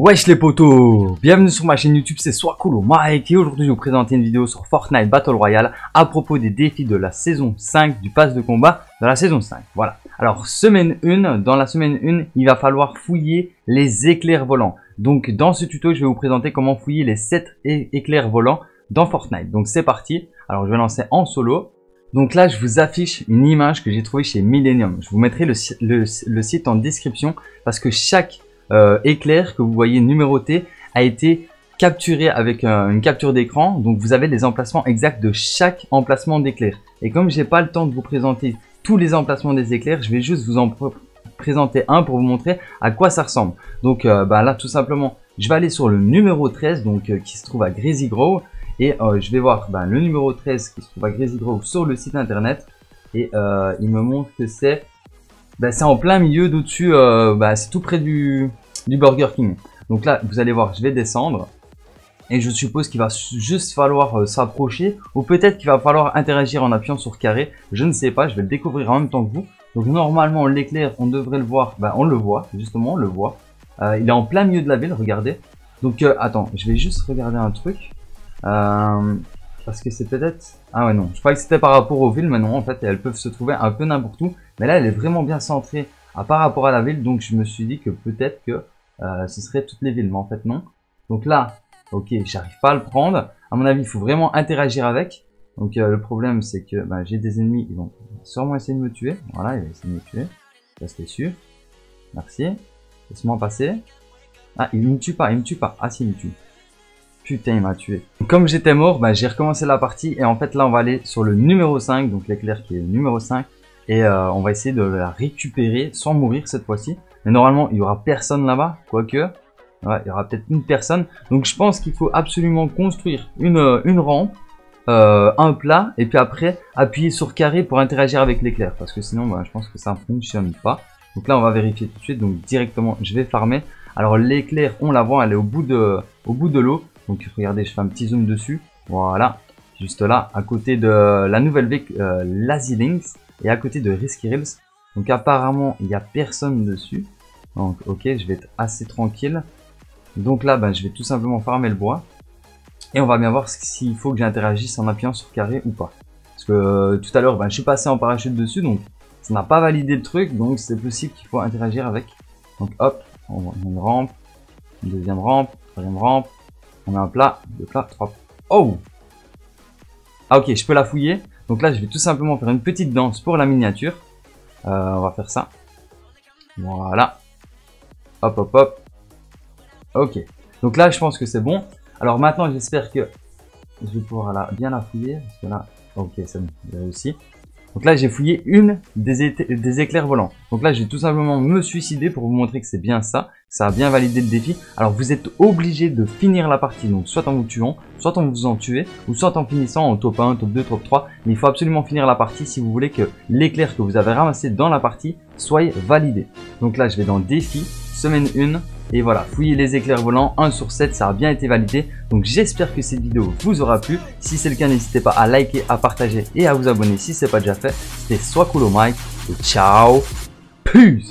Wesh les potos Bienvenue sur ma chaîne YouTube, c'est Swakolo Mike et aujourd'hui je vais vous présenter une vidéo sur Fortnite Battle Royale à propos des défis de la saison 5 du pass de combat de la saison 5. Voilà. Alors semaine 1, dans la semaine 1, il va falloir fouiller les éclairs volants. Donc dans ce tuto, je vais vous présenter comment fouiller les 7 éclairs volants dans Fortnite. Donc c'est parti. Alors je vais lancer en solo. Donc là, je vous affiche une image que j'ai trouvée chez Millennium. Je vous mettrai le, le site en description parce que chaque euh, éclair que vous voyez numéroté a été capturé avec une capture d'écran. Donc vous avez les emplacements exacts de chaque emplacement d'éclair. Et comme j'ai pas le temps de vous présenter tous les emplacements des éclairs, je vais juste vous en présenter un pour vous montrer à quoi ça ressemble. Donc euh, bah là tout simplement, je vais aller sur le numéro 13 donc euh, qui se trouve à Greasy Grove et je vais voir bah, le numéro 13 qui se trouve à Greasy Grove sur le site internet et il me montre que c'est bah, c'est en plein milieu d'au-dessus, euh, bah, c'est tout près du, Burger King. Donc là, vous allez voir, je vais descendre. Et je suppose qu'il va juste falloir euh, s'approcher. Ou peut-être qu'il va falloir interagir en appuyant sur carré. Je ne sais pas, je vais le découvrir en même temps que vous. Donc normalement, l'éclair, on devrait le voir. Bah, on le voit, justement, on le voit. Euh, il est en plein milieu de la ville, regardez. Donc attends, je vais juste regarder un truc. Parce que c'est peut-être... Ah ouais non, je croyais que c'était par rapport aux villes, mais non, en fait, elles peuvent se trouver un peu n'importe où. Mais là, elle est vraiment bien centrée à par rapport à la ville, donc je me suis dit que peut-être que euh, ce serait toutes les villes, mais en fait non. Donc là, ok, j'arrive pas à le prendre. À mon avis, il faut vraiment interagir avec. Donc euh, le problème, c'est que bah, j'ai des ennemis, ils vont sûrement essayer de me tuer. Voilà, ils vont essayer de me tuer. Restez sûr. Merci. Laisse-moi passer. Ah, il me tue pas, il me tue pas. Ah si, il me tue. Putain, il m'a tué. Comme j'étais mort, bah, j'ai recommencé la partie. Et en fait, là, on va aller sur le numéro 5. Donc l'éclair qui est le numéro 5. Et euh, on va essayer de la récupérer sans mourir cette fois-ci. Mais normalement, il y aura personne là-bas, quoique. Ouais, il y aura peut-être une personne. Donc je pense qu'il faut absolument construire une, euh, une rampe, euh, un plat, et puis après appuyer sur carré pour interagir avec l'éclair. Parce que sinon, bah, je pense que ça ne fonctionne pas. Donc là, on va vérifier tout de suite. Donc directement, je vais farmer. Alors l'éclair, on la voit, elle est au bout de, au bout de l'eau. Donc regardez, je fais un petit zoom dessus. Voilà, juste là, à côté de la nouvelle ville, euh, et à côté de Risky Rails. Donc apparemment, il n'y a personne dessus. Donc ok, je vais être assez tranquille. Donc là, ben, je vais tout simplement farmer le bois. Et on va bien voir s'il faut que j'interagisse en appuyant sur carré ou pas. Parce que euh, tout à l'heure, ben, je suis passé en parachute dessus, donc ça n'a pas validé le truc. Donc c'est possible qu'il faut interagir avec. Donc hop, on une rampe, une deuxième rampe, troisième rampe. On a un plat, deux plats, trois. Oh Ah ok, je peux la fouiller. Donc là, je vais tout simplement faire une petite danse pour la miniature. Euh, on va faire ça. Voilà. Hop, hop, hop. Ok. Donc là, je pense que c'est bon. Alors maintenant, j'espère que je vais pouvoir bien la fouiller. Parce que là, ok, c'est bon, j'ai réussi. Donc là, j'ai fouillé une des, éclairs volants. Donc là, je vais tout simplement me suicider pour vous montrer que c'est bien ça. Ça a bien validé le défi. Alors, vous êtes obligé de finir la partie. Donc, soit en vous tuant, soit en vous en tuer, ou soit en finissant en top 1, top 2, top 3. Mais il faut absolument finir la partie si vous voulez que l'éclair que vous avez ramassé dans la partie soit validé. Donc là, je vais dans défi, semaine 1. Et voilà, fouiller les éclairs volants, 1 sur 7, ça a bien été validé. Donc j'espère que cette vidéo vous aura plu. Si c'est le cas, n'hésitez pas à liker, à partager et à vous abonner si ce n'est pas déjà fait. C'était soit cool au Mike et ciao, peace.